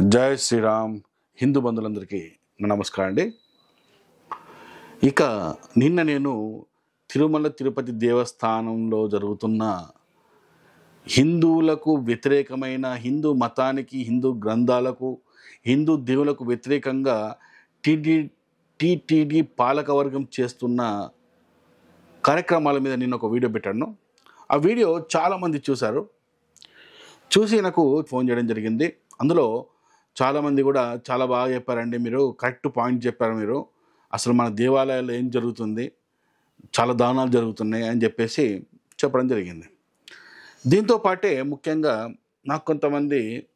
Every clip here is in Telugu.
జై శ్రీరామ్. హిందూ బంధువులందరికీ నమస్కారం అండి. ఇక నిన్న నేను తిరుమల తిరుపతి దేవస్థానంలో జరుగుతున్న హిందువులకు వ్యతిరేకమైన హిందూ మతానికి హిందూ గ్రంథాలకు హిందూ దేవులకు వ్యతిరేకంగా టీటీ టీటీడీ పాలకవర్గం చేస్తున్న కార్యక్రమాల మీద నేను ఒక వీడియో పెట్టాను. ఆ వీడియో చాలామంది చూశారు. చూసి నాకు ఫోన్ చేయడం జరిగింది. అందులో చాలామంది కూడా చాలా బాగా చెప్పారండి మీరు కరెక్ట్ పాయింట్ చెప్పారు మీరు. అసలు మన దేవాలయాల్లో ఏం జరుగుతుంది చాలా దానాలు జరుగుతున్నాయి అని చెప్పేసి చెప్పడం జరిగింది. దీంతో పాటే ముఖ్యంగా నాకు కొంతమంది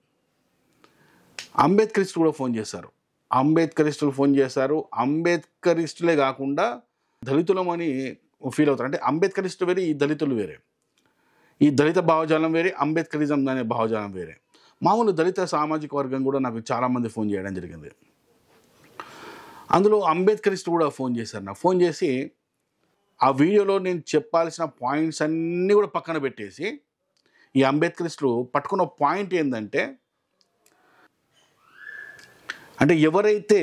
అంబేద్కరిస్టులు కూడా ఫోన్ చేశారు. అంబేద్కరిస్టులు ఫోన్ చేశారు. అంబేద్కరిస్టులే కాకుండా దళితులమని ఫీల్ అవుతారు. అంటే అంబేద్కరిస్టు వేరే ఈ దళితులు వేరే. ఈ దళిత భావజాలం వేరే అంబేద్కరిజం అనే భావజాలం వేరే. మామూలు దళిత సామాజిక వర్గం కూడా నాకు చాలామంది ఫోన్ చేయడం జరిగింది. అందులో అంబేద్కరిస్ట్ కూడా ఫోన్ చేశారు నాకు. ఫోన్ చేసి ఆ వీడియోలో నేను చెప్పాల్సిన పాయింట్స్ అన్నీ కూడా పక్కన పెట్టేసి ఈ అంబేద్కరిస్టులు పట్టుకున్న పాయింట్ ఏంటంటే అంటే ఎవరైతే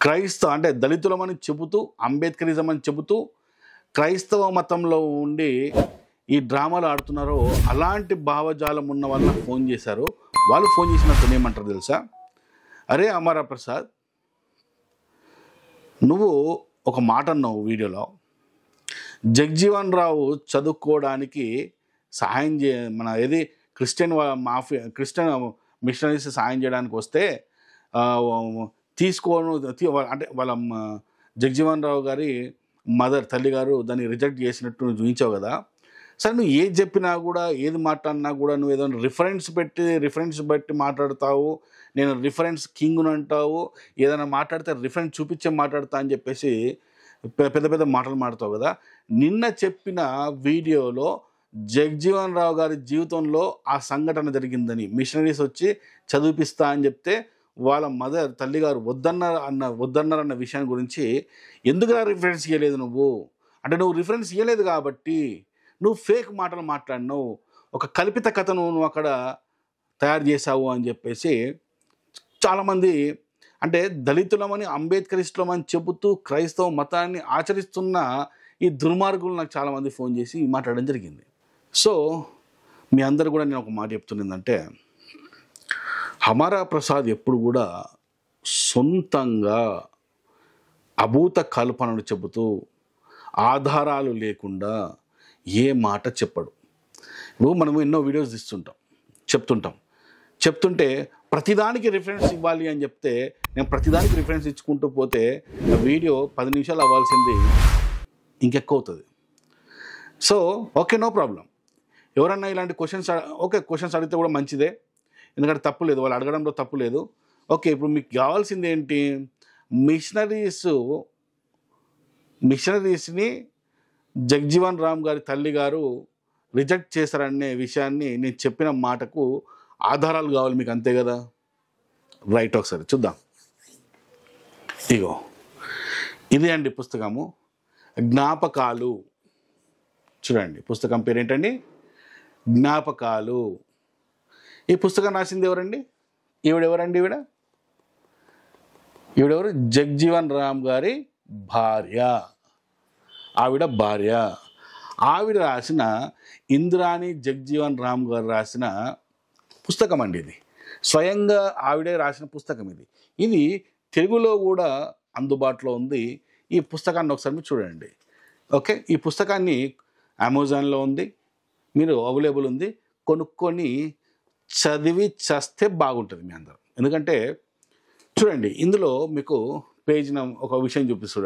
క్రైస్తవ అంటే దళితులమని చెబుతూ అంబేద్కరిజం అని చెబుతూ క్రైస్తవ మతంలో ఉండి ఈ డ్రామాలు ఆడుతున్నారో అలాంటి భావజాలం ఉన్న వాళ్ళకి ఫోన్ చేశారు. వాళ్ళు ఫోన్ చేసినప్పుడు ఏమంటారు తెలుసా? అరే అమరా ప్రసాద్ నువ్వు ఒక మాట అన్నావు వీడియోలో. జగ్జీవన్ రావు చదువుకోవడానికి సహాయం చే మన ఏది క్రిస్టియన్ మాఫీ క్రిస్టియన్ మిషనరీస్ సహాయం చేయడానికి వస్తే ఆ, తీసుకోను అంటే వాళ్ళ జగ్జీవన్ రావు గారి మదర్ తల్లి గారు దాన్ని రిజెక్ట్ చేసినట్టు చూపించావు కదా? సరే నువ్వు ఏది చెప్పినా కూడా ఏది మాట్లాడినా కూడా నువ్వు ఏదైనా రిఫరెన్స్ పెట్టి రిఫరెన్స్ బట్టి మాట్లాడతావు. నేను రిఫరెన్స్ కింగ్ను అంటావు. ఏదైనా మాట్లాడితే రిఫరెన్స్ చూపించే మాట్లాడతా అని చెప్పేసి పెద్ద పెద్ద మాటలు మాడతావు కదా. నిన్న చెప్పిన వీడియోలో జగ్జీవన్ రావు గారి జీవితంలో ఆ సంఘటన జరిగిందని మిషనరీస్ వచ్చి చదివిపిస్తా అని చెప్తే వాళ్ళ మదర్ తల్లిగారు వద్దన్నారు అన్న వద్దన్నారు అన్న విషయం గురించి ఎందుకు రిఫరెన్స్ ఇవ్వలేదు నువ్వు? అంటే నువ్వు రిఫరెన్స్ ఇవ్వలేదు కాబట్టి నువ్వు ఫేక్ మాటలు మాట్లాడినావు ఒక కల్పిత కథను నువ్వు అక్కడ తయారు చేశావు అని చెప్పేసి చాలామంది అంటే దళితులమని అంబేద్కరిస్టులమని చెబుతూ క్రైస్తవ మతాన్ని ఆచరిస్తున్న ఈ దుర్మార్గులు నాకు చాలామంది ఫోన్ చేసి మాట్లాడడం జరిగింది. సో మీ అందరు కూడా నేను ఒక మాట చెప్తున్నదంటే హమారా ప్రసాద్ ఎప్పుడు కూడా సొంతంగా అభూత కల్పనలు చెబుతూ ఆధారాలు లేకుండా ఏ మాట చెప్పడు. ఇప్పుడు మనము ఎన్నో వీడియోస్ తీస్తుంటాం చెప్తుంటాం. చెప్తుంటే ప్రతిదానికి రిఫరెన్స్ ఇవ్వాలి అని చెప్తే నేను ప్రతిదానికి రిఫరెన్స్ ఇచ్చుకుంటూ పోతే వీడియో పది నిమిషాలు అవ్వాల్సింది ఇంకెక్కువ అవుతుంది సో ఓకే నో ప్రాబ్లం ఎవరన్నా ఇలాంటి క్వశ్చన్స్ ఓకే క్వశ్చన్స్ అడిగితే కూడా మంచిదే. ఎందుకంటే తప్పు లేదు వాళ్ళు అడగడంలో తప్పు లేదు. ఓకే ఇప్పుడు మీకు కావాల్సింది ఏంటి? మిషనరీస్ మిషనరీస్ని జగ్జీవన్ రామ్ గారి తల్లి గారు రిజెక్ట్ చేశారనే విషయాన్ని నేను చెప్పిన మాటకు ఆధారాలు కావాలి మీకు అంతే కదా? రైట్ ఒకసారి చూద్దాం. ఇగో ఇది అండి పుస్తకము. జ్ఞాపకాలు. చూడండి పుస్తకం పేరేంటండి? జ్ఞాపకాలు. ఈ పుస్తకం రాసింది ఎవరండి? ఈవిడెవరండి ఈవిడ? ఈవిడెవరు? జగ్జీవన్ రామ్ గారి భార్య. ఆవిడ భార్య. ఆవిడ రాసిన ఇంద్రాణి జగ్జీవన్ రామ్ గారు రాసిన పుస్తకం అండి ఇది. స్వయంగా ఆవిడే రాసిన పుస్తకం ఇది. ఇది తెలుగులో కూడా అందుబాటులో ఉంది. ఈ పుస్తకాన్ని ఒకసారి మీరు చూడండి. ఓకే? ఈ పుస్తకాన్ని అమెజాన్లో ఉంది. మీరు అవైలబుల్ ఉంది. కొనుక్కొని చదివి చస్తే బాగుంటుంది మీ అందరం. ఎందుకంటే చూడండి ఇందులో మీకు పేజ్ ఒక విషయం చూపిస్తు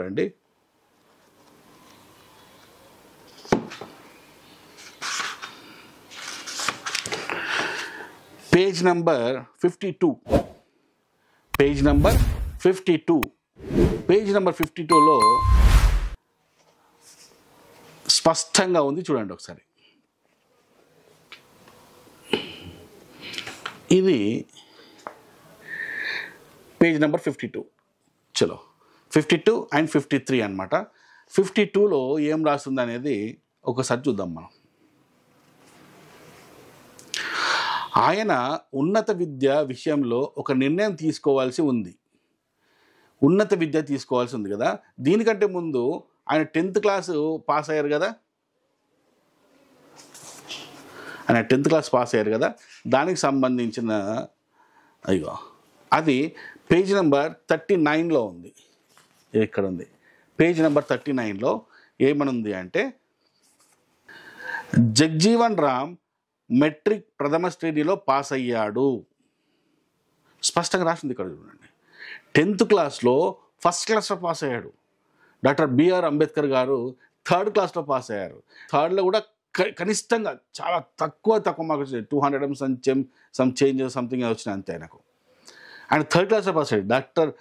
page number fifty two. Page number fifty two. Page number fifty టూలో స్పష్టంగా ఉంది చూడండి ఒకసారి. ఇది పేజ్ నెంబర్ ఫిఫ్టీ టూ. చలో fifty two and fifty three అనమాట ఫిఫ్టీ టూలో ఏం రాస్తుంది అనేది ఒకసారి చూద్దాం మనం. ఆయన ఉన్నత విద్య విషయంలో ఒక నిర్ణయం తీసుకోవాల్సి ఉంది. ఉన్నత విద్య తీసుకోవాల్సి ఉంది కదా. దీనికంటే ముందు ఆయన టెన్త్ క్లాసు పాస్ అయ్యారు కదా. ఆయన టెన్త్ క్లాస్ పాస్ అయ్యారు కదా. దానికి సంబంధించిన అయ్యో అది పేజ్ నెంబర్ థర్టీ నైన్లో ఉంది. ఇక్కడ ఉంది? పేజ్ నెంబర్ థర్టీ నైన్లో ఏమనుంది అంటే జగ్జీవన్ రామ్ మెట్రిక్ ప్రథమ శ్రేణిలో పాస్ అయ్యాడు. స్పష్టంగా రాసింది ఇక్కడ చూడండి. టెన్త్ క్లాస్లో ఫస్ట్ క్లాస్లో పాస్ అయ్యాడు. డాక్టర్ బిఆర్ అంబేద్కర్ గారు థర్డ్ క్లాస్లో పాస్ అయ్యారు. థర్డ్లో కూడా క- కనిష్టంగా చాలా తక్కువ తక్కువ మార్క్స్ వచ్చాయి. టూ హండ్రెడ్ సమ్ చెమ్ సమ్ చేంజ్ సంథింగ్ వచ్చినాయి అంతే ఆయనకు. ఆయన థర్డ్ క్లాస్లో పాస్ అయ్యాడు. డాక్టర్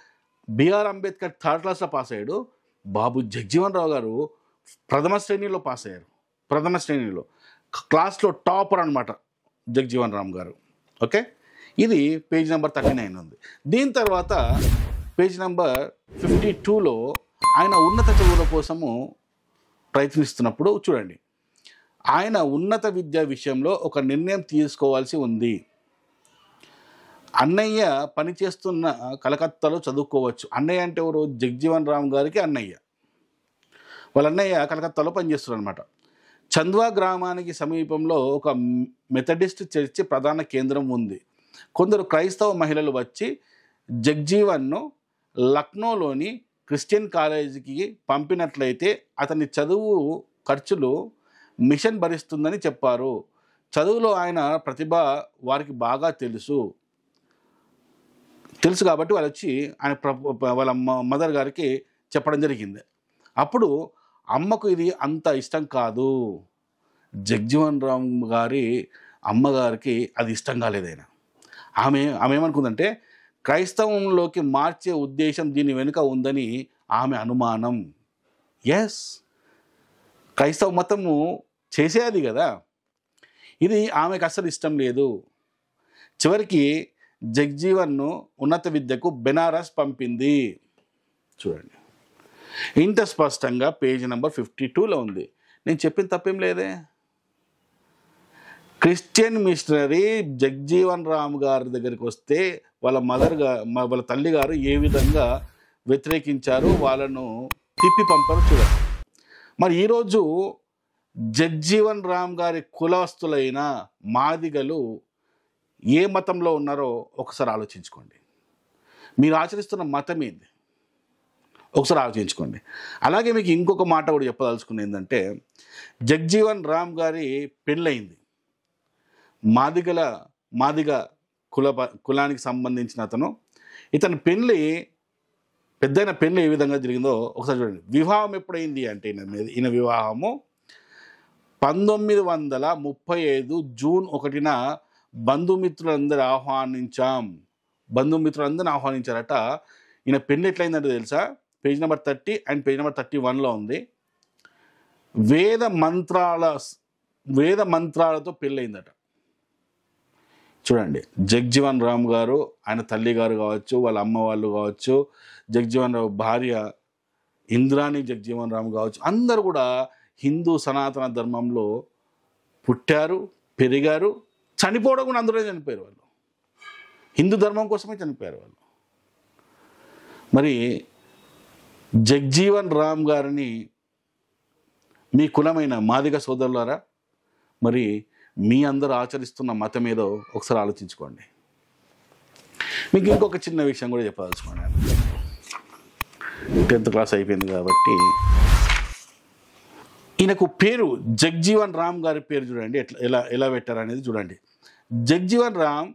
బిఆర్ అంబేద్కర్ థర్డ్ క్లాస్లో పాస్ అయ్యాడు. బాబు జగ్జీవన్ రావు గారు ప్రథమ శ్రేణిలో పాస్ అయ్యారు. ప్రథమ శ్రేణిలో. క్లాస్లో టాపర్ అనమాట జగ్జీవన్ రామ్ గారు. ఓకే? ఇది పేజ్ నెంబర్ థర్టీ నైన్ ఉంది దీని తర్వాత పేజ్ నెంబర్ ఫిఫ్టీ టూలో ఆయన ఉన్నత చదువుల కోసము ప్రయత్నిస్తున్నప్పుడు చూడండి. ఆయన ఉన్నత విద్య విషయంలో ఒక నిర్ణయం తీసుకోవాల్సి ఉంది. అన్నయ్య పనిచేస్తున్న కలకత్తాలో చదువుకోవచ్చు. అన్నయ్య అంటే ఎవరు? జగ్జీవన్ రామ్ గారికి అన్నయ్య. వాళ్ళ అన్నయ్య కలకత్తాలో పనిచేస్తున్నారు అనమాట చంద్వా గ్రామానికి సమీపంలో ఒక మెథడిస్ట్ చర్చి ప్రధాన కేంద్రం ఉంది. కొందరు క్రైస్తవ మహిళలు వచ్చి జగ్జీవన్ను లక్నోలోని క్రిస్టియన్ కాలేజీకి పంపినట్లయితే అతని చదువు ఖర్చులు మిషన్ భరిస్తుందని చెప్పారు. చదువులో ఆయన ప్రతిభ వారికి బాగా తెలుసు. తెలుసు కాబట్టి వాళ్ళు వచ్చి ఆయన ప్ర- వాళ్ళ మ- మదర్ గారికి చెప్పడం జరిగింది. అప్పుడు అమ్మకు ఇది అంత ఇష్టం కాదు. జగ్జీవన్ రామ్ గారి అమ్మగారికి అది ఇష్టం కాలేదైనా ఆమె ఆమె ఏమనుకుందంటే క్రైస్తవంలోకి మార్చే ఉద్దేశం దీని వెనుక ఉందని ఆమె అనుమానం. ఎస్ క్రైస్తవ మతము చేసేది కదా. ఇది ఆమెకు అస్సలు ఇష్టం లేదు. చివరికి జగ్జీవన్ను ఉన్నత విద్యకు బెనారస్ పంపింది. చూడండి. ఇంత స్పష్టంగా పేజ్ నెంబర్ ఫిఫ్టీ టూలో ఉంది. నేను చెప్పిన తప్పేం లేదే? క్రిస్టియన్ మిషనరీ జగ్జీవన్ రామ్ గారి దగ్గరికి వస్తే వాళ్ళ మదర్ వాళ్ళ తల్లి గారు ఏ విధంగా వ్యతిరేకించారు వాళ్ళను తిప్పి పంపారు చూడండి. మరి ఈరోజు జగ్జీవన్ రామ్ గారి కులస్తులైన మాదిగలు ఏ మతంలో ఉన్నారో ఒకసారి ఆలోచించుకోండి. మీరు ఆచరిస్తున్న మతం ఏంది? ఒకసారి ఆలోచించుకోండి. అలాగే మీకు ఇంకొక మాట కూడా చెప్పదలుచుకుని ఏంటంటే జగ్జీవన్ రామ్ గారి పెళ్ళయింది. మాదిగల మాదిగ కుల కులానికి సంబంధించిన అతను ఇతని పెళ్ళి పెద్దయిన పెళ్ళి ఏ విధంగా జరిగిందో ఒకసారి చూడండి. వివాహం ఎప్పుడైంది అంటే ఈయన మీద- ఈయన వివాహము పంతొమ్మిది వందల ముప్పై ఐదు జూన్ ఒకటిన బంధుమిత్రులందరూ ఆహ్వానించాం. బంధుమిత్రులందరిని ఆహ్వానించారట. ఈయన పెళ్ళి ఎట్లయిందంటే తెలుసా? Page number thirty and page number thirty వన్లో ఉంది. వేద మంత్రాల వేద మంత్రాలతో పెళ్ళయిందట. చూడండి జగ్జీవన్ రామ్ గారు ఆయన తల్లి గారు కావచ్చు వాళ్ళ అమ్మ వాళ్ళు కావచ్చు జగ్జీవన్ రావు భార్య ఇంద్రాణి జగ్జీవన్ రామ్ కావచ్చు అందరూ కూడా హిందూ సనాతన ధర్మంలో పుట్టారు పెరిగారు చనిపోవడం కూడా అందరూ చనిపోయారు వాళ్ళు. హిందూ ధర్మం కోసమే చనిపోయారు వాళ్ళు. మరి జగ్జీవన్ రామ్ గారిని మీ కులమైన మాదిగ సోదరులారా మరి మీ అందరూ ఆచరిస్తున్న మతం ఏదో ఒకసారి ఆలోచించుకోండి. మీకు ఇంకొక చిన్న విషయం కూడా చెప్పదలుచుకోండి. టెన్త్ క్లాస్ అయిపోయింది కాబట్టి. ఈయనకు పేరు జగ్జీవన్ రామ్ గారి పేరు చూడండి. ఎట్లా ఎలా ఎలా పెట్టారనేది చూడండి. జగ్జీవన్ రామ్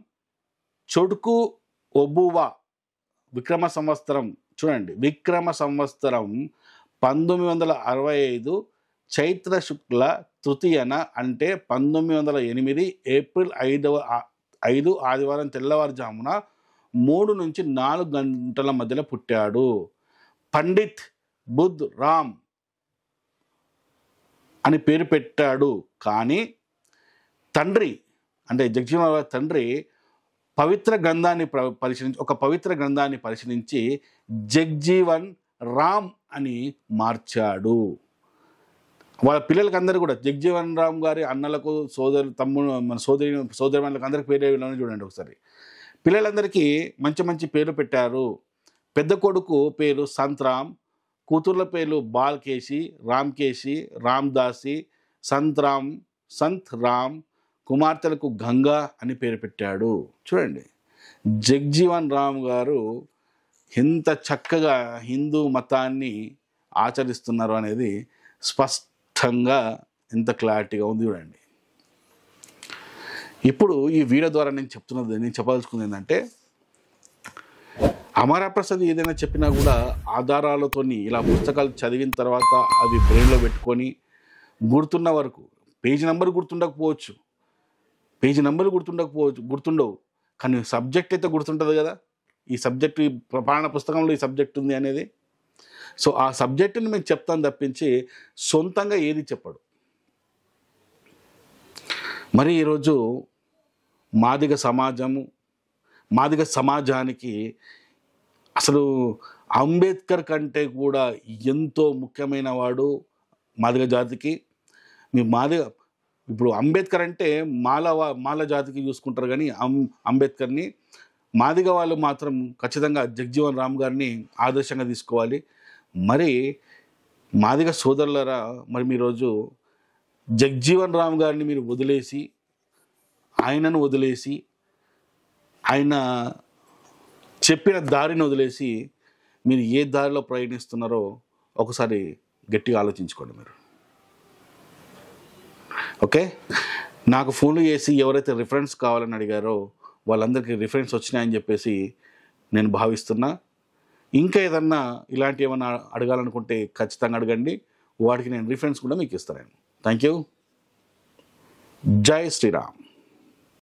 చొడుకు ఒబువా విక్రమ సంవత్సరం. చూడండి. విక్రమ సంవత్సరం పంతొమ్మిది వందల అరవై ఐదు చైత్ర శుక్ల తృతీయన అంటే పంతొమ్మిది వందల ఎనిమిది ఏప్రిల్ ఐదవ ఐదు ఆదివారం తెల్లవారుజామున మూడు నుంచి నాలుగు గంటల మధ్యలో పుట్టాడు. పండిత్ బుద్ధ్ రామ్ అని పేరు పెట్టాడు. కానీ తండ్రి అంటే జగజీవన్ తండ్రి పవిత్ర గ్రంథాన్ని పరిశీలించి ఒక పవిత్ర గ్రంథాన్ని పరిశీలించి జగ్జీవన్ రామ్ అని మార్చాడు. వాళ్ళ పిల్లలకి అందరూ కూడా జగ్జీవన్ రామ్ గారి అన్నలకు సోదరు తమ్ముడు మన సోదరి సోదరి వాళ్ళకి అందరికి పేరు వీళ్ళని చూడండి ఒకసారి. పిల్లలందరికీ మంచి మంచి పేర్లు పెట్టారు. పెద్ద కొడుకు పేరు సంత్రామ్ కూతుర్ల పేర్లు బాల్కేశి రామ్కేశి రామ్దాసి సంత్రామ్ సంత్ రామ్ కుమార్తెలకు గంగా అని పేరు పెట్టాడు. చూడండి. జగ్జీవన్ రామ్ గారు ఎంత చక్కగా హిందూ మతాన్ని ఆచరిస్తున్నారు అనేది స్పష్టంగా ఎంత క్లారిటీగా ఉంది చూడండి. ఇప్పుడు ఈ వీడియో ద్వారా నేను చెప్తున్నది నేను చెప్పదలుచుకుంది ఏంటంటే అమరాప్రసాద్ ఏదైనా చెప్పినా కూడా ఆధారాలతోని ఇలా పుస్తకాలు చదివిన తర్వాత అవి బ్రెయిన్లో పెట్టుకొని గుర్తున్న వరకు పేజీ నెంబర్ గుర్తుండకపోవచ్చు పేజీ నెంబర్లు గుర్తుండకపోవచ్చు గుర్తుండవు. కానీ సబ్జెక్ట్ అయితే గుర్తుంటుంది కదా. ఈ సబ్జెక్ట్ ఈ ప్రాణ పుస్తకంలో ఈ సబ్జెక్ట్ ఉంది అనేది. సో ఆ సబ్జెక్టుని మేము చెప్తాను తప్పించి సొంతంగా ఏది చెప్పడు. మరి ఈరోజు మాదిగ సమాజము మాదిగ సమాజానికి అసలు అంబేద్కర్ కంటే కూడా ఎంతో ముఖ్యమైన వాడు మాదిగ జాతికి. మీ మాదిగ ఇప్పుడు అంబేద్కర్ అంటే మాల మాల జాతికి చూసుకుంటారు కానీ అం అంబేద్కర్ని మాదిగ వాళ్ళు మాత్రం ఖచ్చితంగా జగ్జీవన్ రామ్ గారిని ఆదర్శంగా తీసుకోవాలి. మరి మాదిగ సోదరులరా మరి మీ రోజు జగ్జీవన్ రామ్ గారిని మీరు వదిలేసి ఆయనను వదిలేసి ఆయన చెప్పిన దారిని వదిలేసి మీరు ఏ దారిలో ప్రయాణిస్తున్నారో ఒకసారి గట్టిగా ఆలోచించుకోండి మీరు. ఓకే? నాకు ఫోన్లు చేసి ఎవరైతే రిఫరెన్స్ కావాలని అడిగారో వాళ్ళందరికీ రిఫరెన్స్ వచ్చినాయని చెప్పేసి నేను భావిస్తున్నా. ఇంకా ఏదన్నా ఇలాంటి ఏమన్నా అడగాలనుకుంటే ఖచ్చితంగా అడగండి. వాటికి నేను రిఫరెన్స్ కూడా మీకు ఇస్తాను. థ్యాంక్ యూ జై శ్రీరామ్.